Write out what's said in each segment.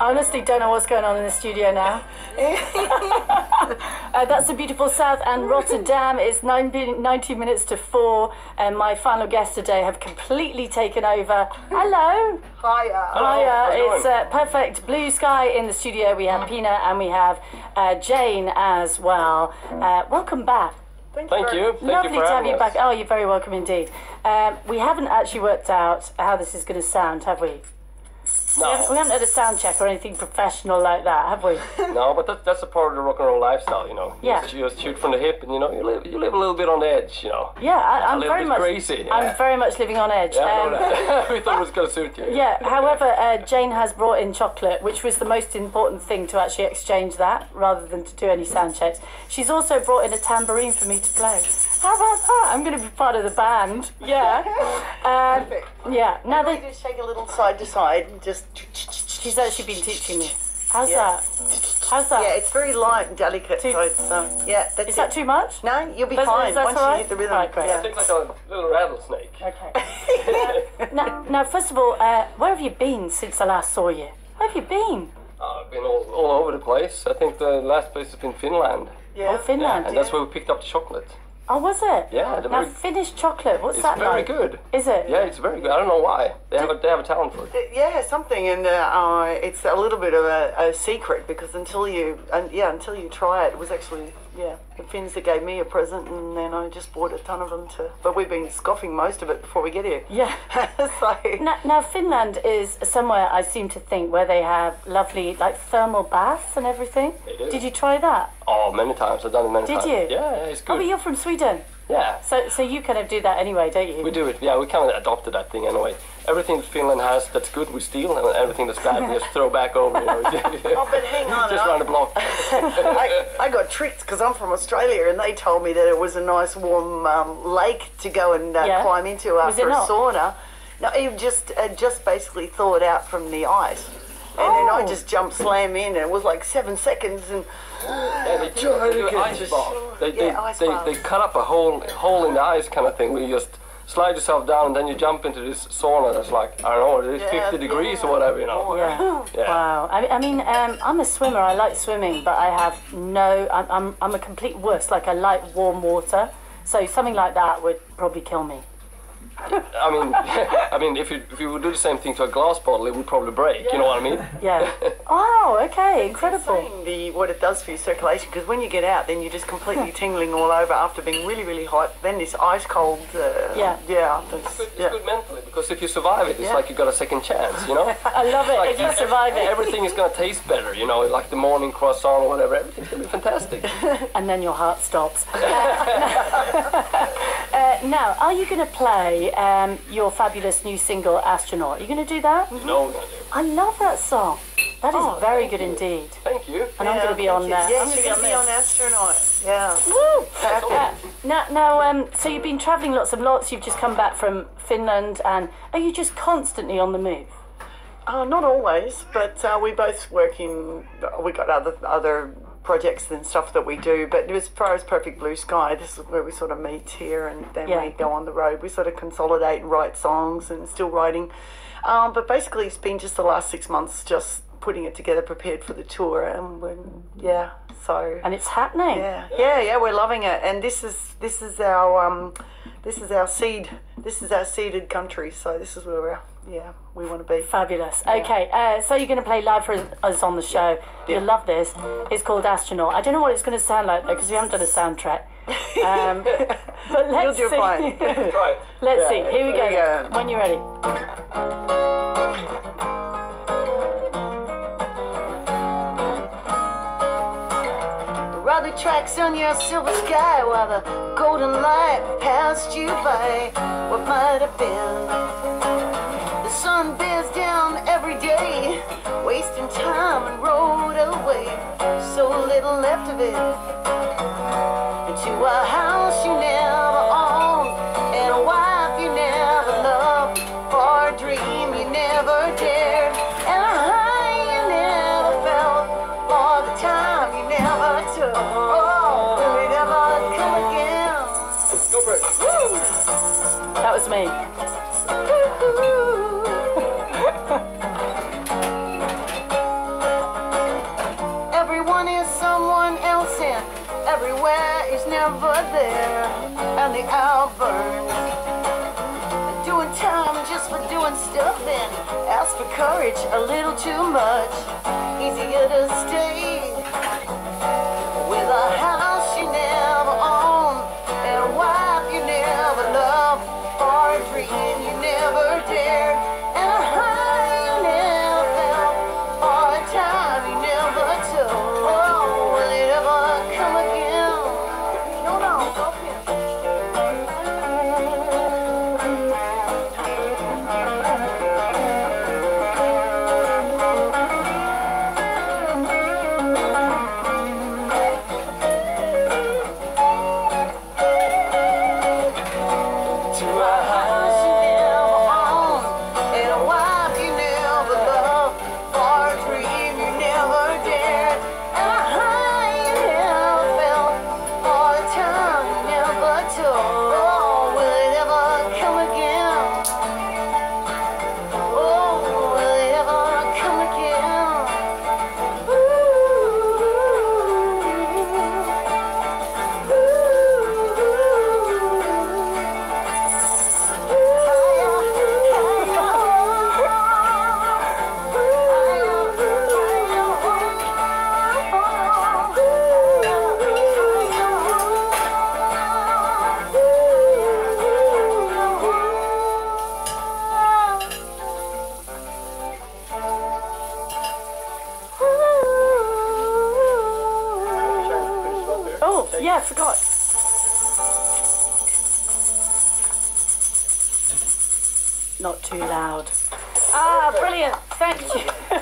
I honestly don't know what's going on in the studio now. uh, that's a beautiful South and Rotterdam. It's 90, 90 minutes to four, and my final guests today have completely taken over. Hello. Hiya. Hiya. how's it It's uh, perfect blue sky in the studio. We have Pina and we have uh, Jane as well. Uh, welcome back. Thank you. Thank Lovely you for to have you us. back. Oh, you're very welcome indeed. Um, we haven't actually worked out how this is going to sound, have we? We haven't, we haven't had a sound check or anything professional like that, have we? no, but that, that's a part of the rock and roll lifestyle, you know. Yeah. you just shoot from the hip, and you know, you live, you live a little bit on edge, you know. Yeah, I, I'm little very much crazy, yeah. I'm very much living on edge. Yeah, Um, we thought it was gonna suit you. Yeah, however, uh, Jane has brought in chocolate, which was the most important thing to actually exchange that rather than to do any sound checks. She's also brought in a tambourine for me to play. How about that? I'm going to be part of the band. Yeah. Um, Perfect. yeah. Now they just shake a little side to side and just. she's actually been teaching me. How's Yeah. that? How's that? Yeah, it's very light and delicate, Too- so it's um, yeah. That's Is that too much? No, you'll be Is- fine is that once all you hit the rhythm. Right, great. Yeah. It's like a little rattlesnake. Okay. now, now, first of all, uh, where have you been since I last saw you? Where have you been? Uh, I've been all, all over the place. I think the last place has been Finland. Oh, Finland. And that's where we picked up the chocolate. Oh, was it? Yeah, the Now, very- Finnish chocolate. What's that? like? It's very good. Is it? Yeah, it's very good. I don't know why. They have a, they have a talent for it. Yeah, something, and uh, uh, it's a little bit of a, a secret because until you, and yeah, until you try it, it was actually yeah the Finns that gave me a present, and then I just bought a ton of them to. But we've been scoffing most of it before we get here. Yeah. so Now, now, Finland is somewhere I seem to think where they have lovely like thermal baths and everything. They. Did you try that? Oh, many times. I've done it many Did times. Did you? Yeah, yeah, it's Oh, but you're from Sweden, Yeah. so so you kind of do that anyway, don't you? We do it. Yeah, we kind of adopted that thing anyway. Everything Finland has that's good, we steal, and everything that's bad, we just throw back over. You know? Oh, but hang on. just I- round the block. I, I got tricked because I'm from Australia and they told me that it was a nice warm um, lake to go and uh, Yeah. climb into after a sauna. No, it just it just basically thawed out from the ice. And then I Oh. just jumped slam in and it was like seven seconds and Yeah, they do, they do ice bath. They, they, Yeah, ice they, bath. they cut up a hole, hole in the ice kind of thing We just slide yourself down and then you jump into this sauna that's like, I don't know, it's Yeah, 50 degrees yeah. or whatever, you know. Yeah. Yeah. Wow. I, I mean, um, I'm a swimmer. I like swimming, but I have no. I'm, I'm I'm a complete wuss. Like I like warm water, so something like that would probably kill me. I mean, I mean, if you if you would do the same thing to a glass bottle, it would probably break. You know what I mean? Yeah. oh, okay. Incredible. the what it does for your circulation because when you get out then you're just completely tingling all over after being really really hot then this ice cold uh, Yeah. yeah, It's that's, good, it's yeah. good mentally because if you survive it, it's Yeah. like you've got a second chance. You know. I love it. if you survive it, Everything is gonna taste better, you know, like the morning croissant or whatever. Everything's gonna be fantastic. and then your heart stops. Uh, now, are you going to play um, your fabulous new single, Astronaut? Are you going to do that? no, no, no. I love that song. That is Oh, very good you. indeed. Thank you. And I'm going to be on thank there. you. Yeah, I'm going to you're be gonna on be on astronaut yeah Woo! Perfect. Uh, now, now, um, so you've been travelling lots and lots. You've just come back from Finland, and are you just constantly on the move? Uh, not always, but uh, we both work in. We got other other projects and stuff that we do. But as far as Perfect Blue Sky, this is where we sort of meet here, and then Yeah. we go on the road. We sort of consolidate and write songs, and still writing. Um, but basically, it's been just the last six months, just putting it together, prepared for the tour, and we're, yeah. So And it's happening. yeah, yeah, yeah, we're loving it, and this is this is our um, this is our seed. This is our seeded country. So this is where we're yeah we want to be. Fabulous. Okay, uh, so you're going to play live for us on the show. You'll love this. It's called Astronaut. I don't know what it's going to sound like though, because we haven't done a soundtrack. Um, but let's You'll do see. fine. Right. let's see. Here we go. Here we go. When you're ready. Tracks on your silver sky while the golden light passed you by. What might have been? The sun bears down every day, wasting time and rode away. So little left of it. Into a house you never Go That was me. Everyone is someone else and everywhere is never there. And the Alberts doing time just for doing stuff and ask for courage a little too much. Easier to stay To a yeah, I forgot. Not too loud. Ah, brilliant. Thank you.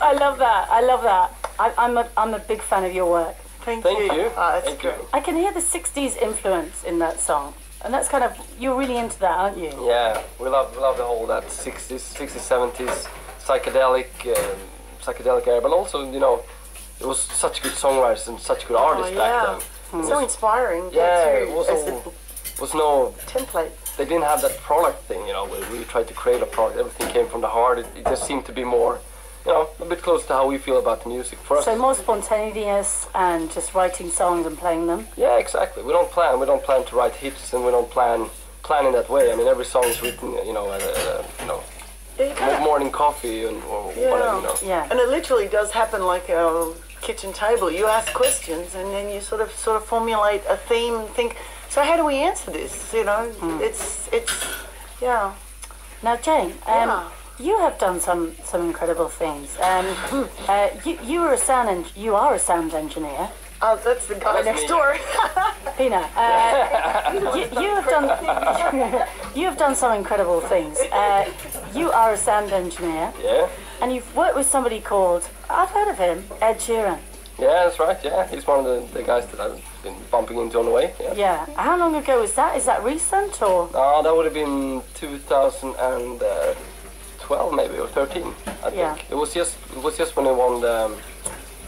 I love that. I love that. I, I'm, a, I'm a big fan of your work. Thank, Thank you. you. That's Thank great. you. I can hear the 60s influence in that song. And that's kind of, you're really into that, aren't you? Yeah, we love we love the whole that 60s, 60s, 70s psychedelic um, psychedelic era, but also you know it was such good songwriters and such good artists Oh, yeah. back then. Hmm. So inspiring. Yeah, it was as all, was no template. they didn't have that product thing, you know, where we tried to create a product. Everything came from the heart. It, it just seemed to be more, you know, a bit close to how we feel about the music. For us, So more spontaneous and just writing songs and playing them. yeah, exactly. We don't plan. We don't plan to write hits, and we don't plan plan in that way. I mean, every song is written, you know, at a, at a you know, Yeah, you kinda- mo- morning coffee and or Yeah. whatever, you know. Yeah. And it literally does happen like a kitchen table. You ask questions and then you sort of sort of formulate a theme and think, so how do we answer this? You know, Hmm. it's it's yeah. Now, Jane, um, Yeah. you have done some some incredible things. Um, uh, you, you were a sound en- you are a sound engineer, Oh, that's the guy next door. Pina. Uh, you, you have done you have done some incredible things. Uh, you are a sound engineer, Yeah, and you've worked with somebody called I've heard of him, Ed Sheeran. yeah, that's right. Yeah, he's one of the, the guys that I've been bumping into on the way. Yeah. Yeah. How long ago was that? Is that recent or? No, that would have been 2012 maybe or 13. I think Yeah. it was just it was just when he won the um,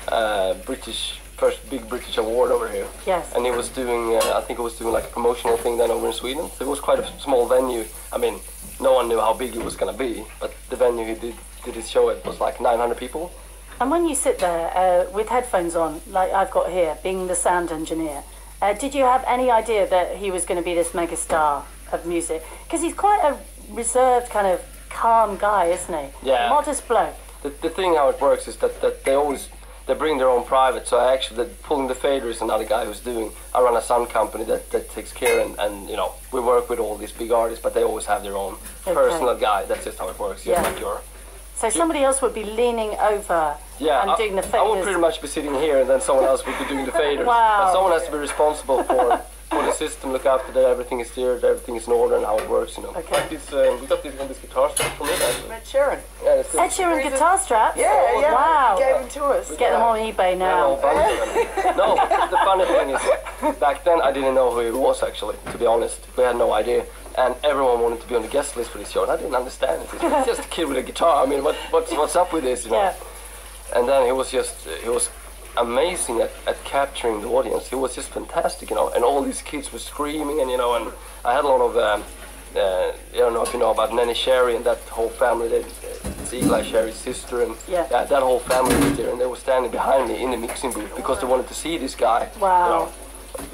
uh, British first big British award over here. Yes. And he was doing uh, I think he was doing like a promotional thing then over in Sweden. So it was quite a small venue. I mean, no one knew how big it was gonna be, but the venue he did did his show at was like 900 people. And when you sit there uh, with headphones on, like I've got here, being the sound engineer, uh, did you have any idea that he was going to be this megastar of music? Because he's quite a reserved, kind of calm guy, isn't he? Yeah. Modest bloke. The, the thing how it works is that, that they always they bring their own private. So I actually the, pulling the fader is another guy who's doing. I run a sound company that, that takes care and, and you know we work with all these big artists, but they always have their own Okay. personal guy. That's just how it works. Just Yeah. like your So somebody else would be leaning over yeah. and I, doing the faders. I would pretty much be sitting here, and then someone else would be doing the faders. Wow. But someone has to be responsible for. For the system, look after that everything is steered, everything is in order, and how it works. You know. Okay. Like this, uh, we got this, this guitar stuff from it. Actually. Ed Sheeran. Yeah, it's Ed Sheeran guitar straps. Yeah, yeah. Wow. He gave them to us. Get them on eBay Yeah, a whole now. bunch of. No, the funny thing is, back then I didn't know who he was actually, to be honest. We had no idea. And everyone wanted to be on the guest list for this show, and I didn't understand it. It's just a kid with a guitar. I mean, what, what's, what's up with this, you know? Yeah. And then he was just, he was amazing at, at capturing the audience. He was just fantastic, you know. And all these kids were screaming, and you know, and I had a lot of, um, uh, I don't know if you know about Neneh Cherry and that whole family. They, it's Eagle-Eye Cherry's sister, and Yeah. that, that whole family was there, and they were standing behind me in the mixing booth because they wanted to see this guy. you Wow. know.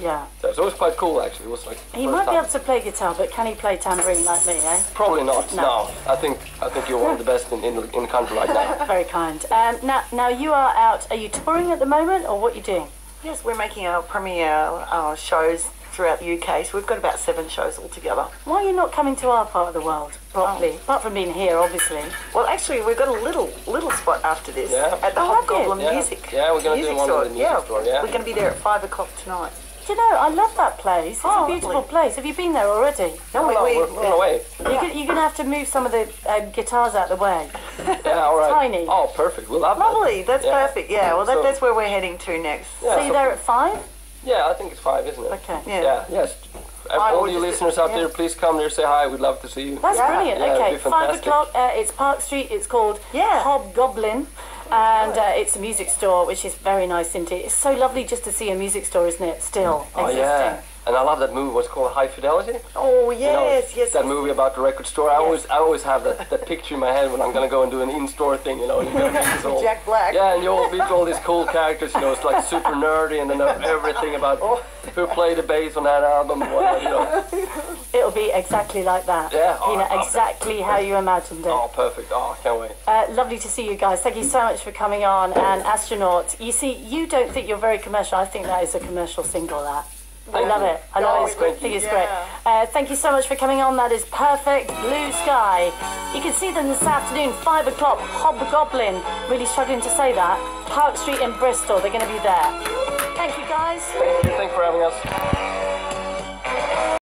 Yeah. So, so it was quite cool actually. It was like He first might be able to play guitar, but can he play tambourine like me, eh? Probably not. No. No. I think I think you're one of the best in, in, in the country right now. Very kind. Um, now, now you are out. Are you touring at the moment, or what are you doing? Yes, we're making our premiere uh, shows throughout the UK, so we've got about seven shows altogether. Why are you not coming to our part of the world properly? Apart from being here, obviously. Well, actually, we've got a little little spot after this Yeah. at the Oh, have? Hobgoblin Yeah. Music. Yeah, we're gonna do one store. at the music yeah. store, yeah. We're going to be there at five o'clock tonight. Do you know, I love that place. It's Oh, a beautiful lovely. place. Have you been there already? No, No, we're, we're on the way. You're, you're gonna have to move some of the um, guitars out the way. Yeah, all right. Tiny. Oh, perfect. We'll have that. Lovely, that's Yeah. perfect. Yeah, well, that, So- that's where we're heading to next. Yeah, so you're there at five? Yeah, I think it's five, isn't it? Okay. Yeah. Yeah. Yes. I All you listeners out yeah. there, please come there, say hi. We'd love to see you. That's Yeah. brilliant. Okay, five o'clock. Uh, it's Park Street. It's called Yeah. Hobgoblin, and uh, it's a music store, which is very nice indeed. It's so lovely just to see a music store, isn't it? Still Oh existing. yeah. And I love that movie. What's called High Fidelity. Oh, You know, yes, yes. That movie about the record store. I Yes. always, I always have that, that picture in my head when I'm gonna go and do an in-store thing. You know, and you meet this all- Jack Black. Yeah, and you all meet all these cool characters. You know, it's like super nerdy and then everything about Oh. who played the bass on that album. and Whatever, you know. It'll be exactly like that. Yeah, oh, you know I that. exactly how you imagined it. Oh, perfect. Oh, I can't wait. Uh, lovely to see you guys. Thank you so much for coming on. And astronaut, you see, you don't think you're very commercial. I think that is a commercial single. That. I love it. I love Oh, it. It's great. I think you. it's great. Uh, thank you so much for coming on. That is perfect blue sky. You can see them this afternoon, five o'clock. Hobgoblin. Really struggling to say that. Park Street in Bristol. They're going to be there. Thank you, guys. Thank you. Thanks for having us.